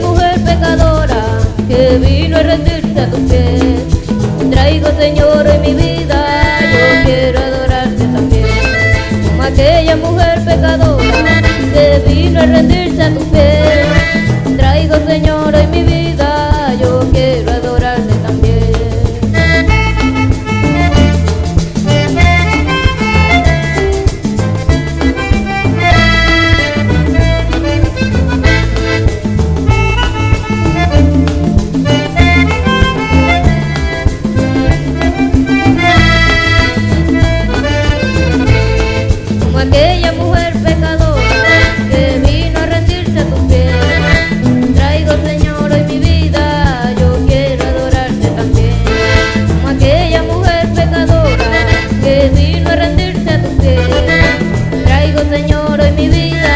mujer pecadora que vino a rendirse a tus pies. Traigo, Señor, en mi vida, yo quiero adorarte también. Como aquella mujer pecadora que vino a rendirse a tus pies. Traigo, Señor. mi vida.